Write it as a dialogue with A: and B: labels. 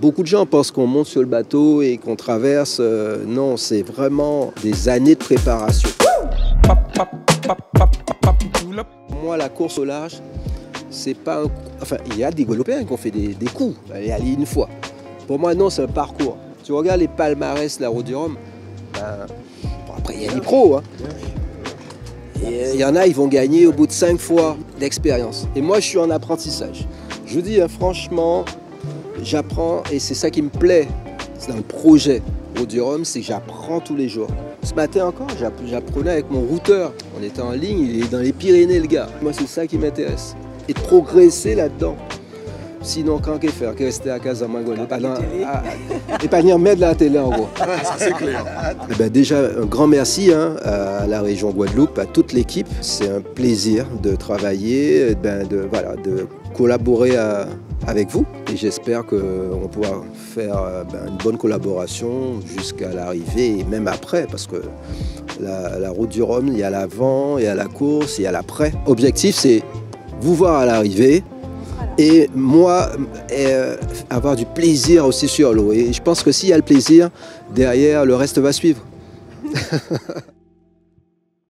A: Beaucoup de gens pensent qu'on monte sur le bateau et qu'on traverse. Euh, non, c'est vraiment des années de préparation. Moi, la course au large, c'est pas un... Enfin, il y a des Guadeloupéens qui ont fait des, coups, aller aller une fois. Pour moi, non, c'est un parcours. Tu regardes les palmarès, la Route du Rhum, ben, après, il y a des pros. Hein. Il y en a, ils vont gagner au bout de cinq fois d'expérience. Et moi, je suis en apprentissage. Je vous dis, hein, franchement, j'apprends et c'est ça qui me plaît c'est dans le projet Rhum, c'est que j'apprends tous les jours. Ce matin encore, j'apprenais avec mon routeur. On était en ligne, il est dans les Pyrénées, le gars. Moi, c'est ça qui m'intéresse. Et de progresser là-dedans. Sinon, quand qu'est faire rester à casa et pas, et pas venir mettre la télé en gros.
B: c'est clair.
A: Eh ben, déjà, un grand merci hein, à la région Guadeloupe, à toute l'équipe. C'est un plaisir de travailler, eh ben, de, voilà, de collaborer avec vous. Et j'espère qu'on pourra faire ben, une bonne collaboration jusqu'à l'arrivée et même après, parce que la, la route du Rhum, il y a l'avant, il y a la course, il y a l'après. Objectif, c'est vous voir à l'arrivée, et moi, euh, avoir du plaisir aussi sur l'eau. Et je pense que s'il y a le plaisir, derrière, le reste va suivre.